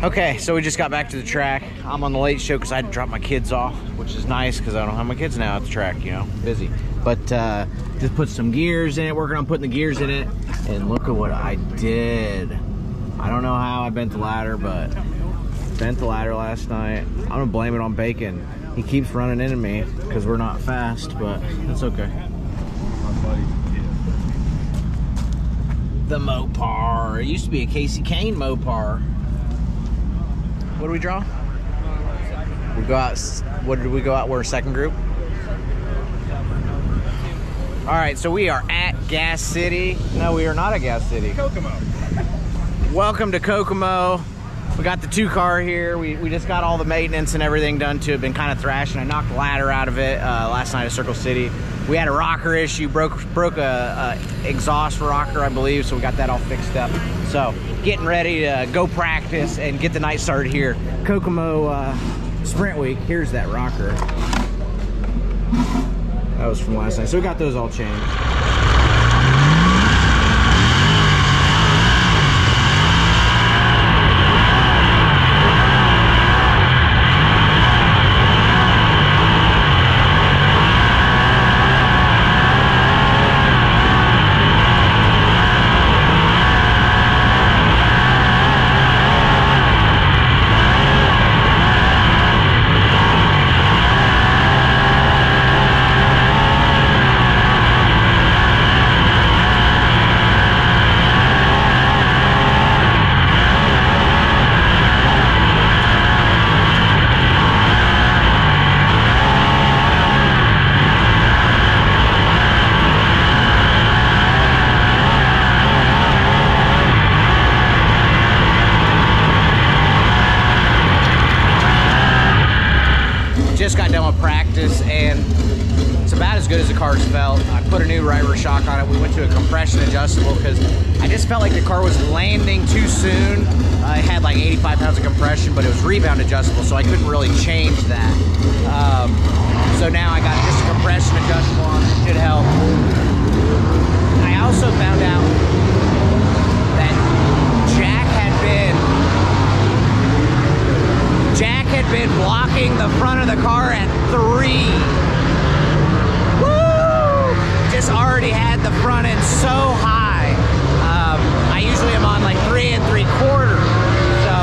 Okay, so we just got back to the track. I'm on the late show because I had to drop my kids off, which is nice because I don't have my kids now at the track, you know, busy. But uh, just put some gears in it, working on putting the gears in it. And look at what I did. I don't know how I bent the ladder, but bent the ladder last night. I'm gonna blame it on Bacon. He keeps running into me because we're not fast, but that's okay. The Mopar. It used to be a Kasey Kahne Mopar. What do we draw? We go out. What did we go out? We're a second group. All right, so we are at Gas City. No, we are not at Gas City. Kokomo. Welcome to Kokomo. We got the two car here. We, we just got all the maintenance and everything done to it. Been kind of thrashing. I knocked the ladder out of it uh, last night at Circle City. We had a rocker issue, broke broke a, a exhaust rocker, I believe, so we got that all fixed up. So getting ready to go practice and get the night started here. Kokomo uh, Sprint Week. Here's that rocker. That was from last night. So we got those all changed. Shock on it. We went to a compression adjustable because I just felt like the car was landing too soon. Uh, it had like 85 pounds of compression, but it was rebound adjustable, so I couldn't really change that. Um, so now I got just a compression adjustable on it. Should help. I also found out that Jack had been Jack had been blocking the front of the car at three. Already had the front end so high. Um, I usually am on like three and three quarter. So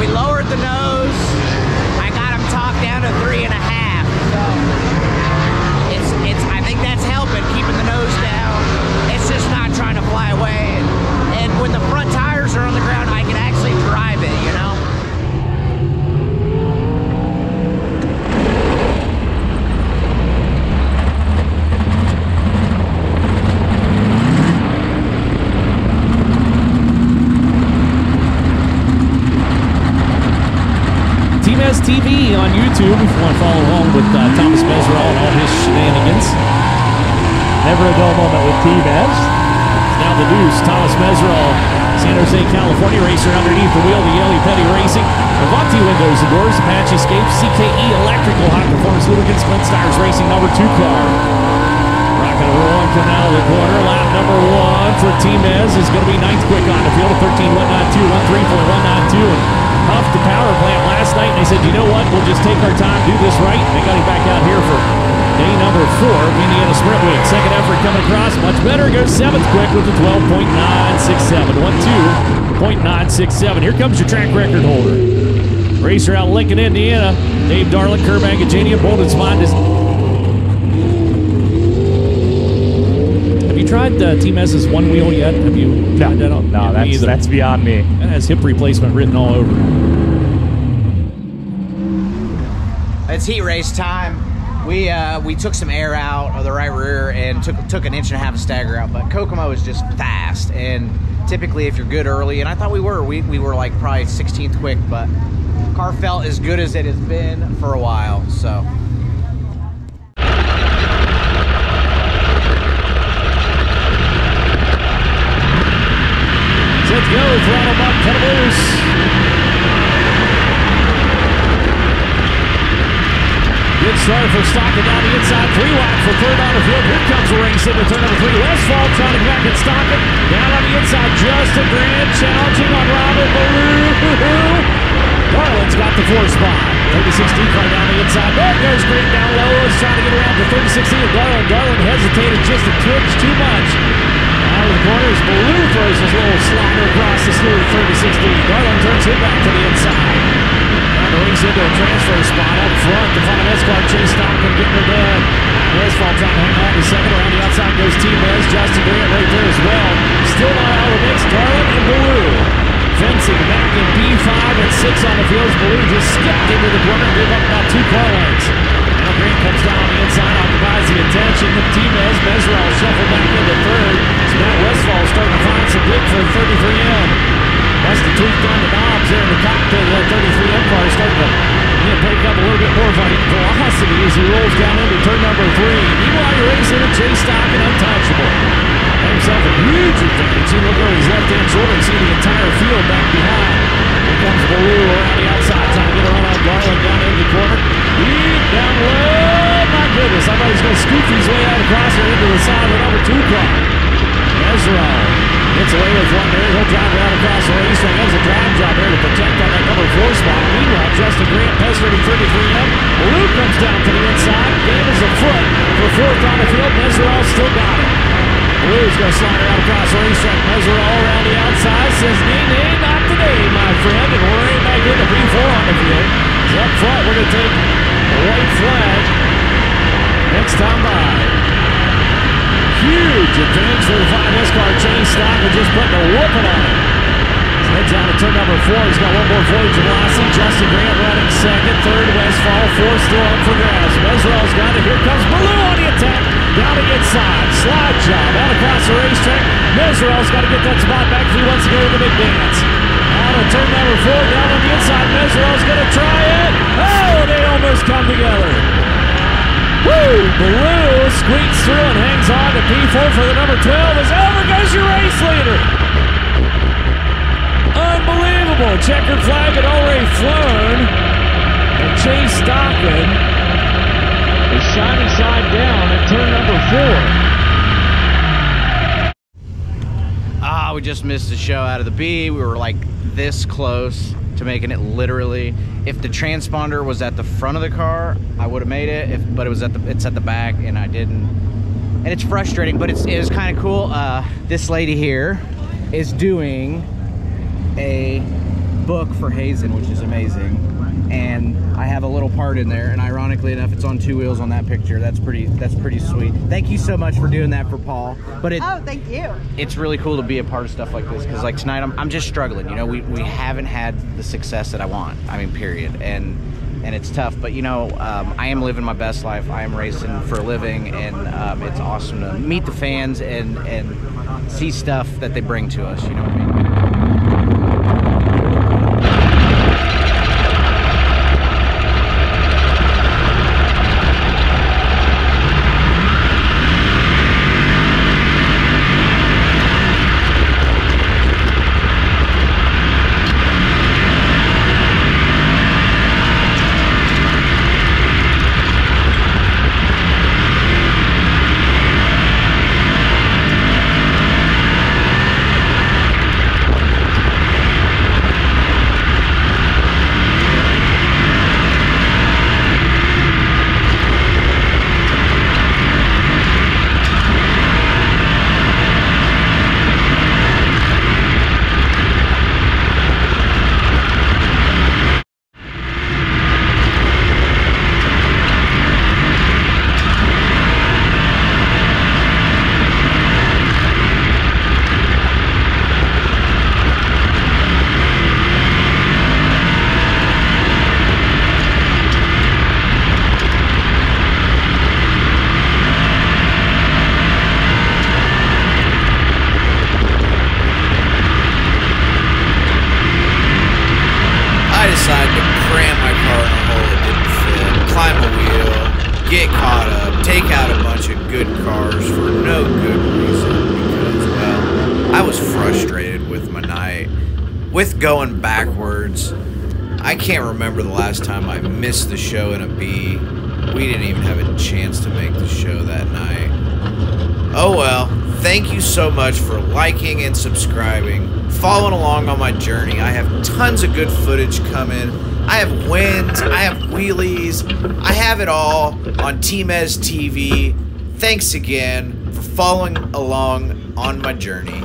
we lowered the nose. I got him talked down to three and a half. So it's it's I think that's helping keeping the nose down. It's just not trying to fly away. And, and when the front tires are on the ground, I can actually drive it. You know. Team STV on YouTube if you want to follow along with uh, Thomas Meseraull and all his shenanigans. Never a dull moment with T-Mez. Now the deuce, Thomas Meseraull, San Jose, California racer underneath the wheel the Yelly Petty Racing. Avanti windows and doors, Apache Escape, CKE Electrical, High Performance Lubricants, Flint Stires Racing number two car. Number one coming out the corner. Lap number one for T-Mez is going to be ninth quick on the field of 13, 192, 134, 192. And Huff the power plant last night, and they said, you know what, we'll just take our time, do this right. And they got him back out here for day number four of Indiana Sprint Week. Second effort coming across, much better. Goes seventh quick with the 12.967. 1-2.967. Here comes your track record holder. Racer out of Lincoln, Indiana. Dave Darland, Curb Agajania, Bolden's Mind is Have you tried uh, T-Mez's one wheel yet? Have you? No, tried that on- no, Yeah, that's either. that's beyond me. That has hip replacement written all over. it. It's heat race time. We uh, we took some air out of the right rear and took took an inch and a half of stagger out. But Kokomo is just fast, and typically if you're good early, and I thought we were, we, we were like probably 16th quick, but car felt as good as it has been for a while. So Let's go, throttle up, cut loose. Good start for Stockon down the inside, three wide for third on the field. Here comes the race into turn number three. Westfall trying to back at Stockon. Down on the inside, Justin Grant challenging on Robert darlington's got the four spot. 36D car down the inside. There goes Green down low. He's trying to get around the 36D of Garland. Garland hesitated just a twitch too much. Out of the corners, Ballou throws his little slider across the slew 36D. Garland turns him back to the inside. To race into a transfer spot up front. The front of Esquire, Chase Stockon getting her done. Westfall trying to hang on to second. Around the outside goes T-Mez. Justin Grant right there as well. Still not out of the mix. Garland and Ballou. Fencing back in B5 and 6 on the field. Ballou just skipped into the corner and gave up about two car lengths. Now Grant comes down on the inside, occupies the attention of T-Mez. Meseraull shuffled back into third. Find some big for the 33M. That's the tweak on the knobs there in the cockpit of that 33M car. Starting to you know, pick up a little bit more velocity as he rolls down into turn number three. Racing a Chase Stockon untouchable. Had himself a huge advantage. He looked over his left-hand shoulder and see the entire field back behind. Here comes Ballou around the outside, trying to get a run on Garland down into the corner. Deep down low. My goodness, I thought he was going to scoop his way out across there into the side of the number two car. Meseraull gets away with one there. He'll drive it out across the racetrack. That was a drive job there to protect on that number four spot. Meanwhile, Justin Grant penetrating 33M. Ballou comes down to the inside. Game is a foot for fourth on the field. Meseraull still got it. Ballou's going to slide out across the racetrack. All around the outside. Says, nay, nay, not today, my friend. And we're right back into B4 on the field. So up front, we're going to take a white flag next time by. Huge advantage for the 5S car. Chase Stockon just putting a whooping on it. Heads down to turn number four. He's got one more voyage velocity. Justin Grant running second. Third, Westfall. Fourth still up for grabs. Meseraull's got it. Here comes Ballou on the attack. Down the inside. Slide job out across the racetrack. Meseraull's got to get that spot back if he wants to go to the big dance. Out of turn number four. Down on the inside. Meseraull's going to try it. Oh, they almost come together. Woo! Ballou squeaks through and hangs P4 for the number 12 is over goes your race leader. Unbelievable. Checkered flag had already flown. And Chase Stockon is shining side down at turn number four. Ah, we just missed the show out of the B. We were like this close to making it literally. If the transponder was at the front of the car, I would have made it. If, but it was at the it's at the back, and I didn't. And it's frustrating, but it's it was kind of cool. Uh, this lady here is doing a book for Hazen, which is amazing. And I have a little part in there, and ironically enough, it's on two wheels on that picture. That's pretty. That's pretty sweet. Thank you so much for doing that for Paul. But it, Oh, thank you. it's really cool to be a part of stuff like this because like tonight I'm, I'm just struggling you know we, we haven't had the success that i want i mean period and and it's tough but you know um, i am living my best life. I am racing for a living and um, it's awesome to meet the fans and and see stuff that they bring to us you know what i mean I decided to cram my car in a hole it didn't fit, climb a wheel, get caught up, take out a bunch of good cars for no good reason because, well, I was frustrated with my night. With going backwards, I can't remember the last time I missed the show in a B. We didn't even have a chance to make the show that night. Oh well, thank you so much for liking and subscribing, following along on my journey. I have tons of good footage coming, I have wins, I have wheelies, I have it all on T-Mez TV. Thanks again for following along on my journey.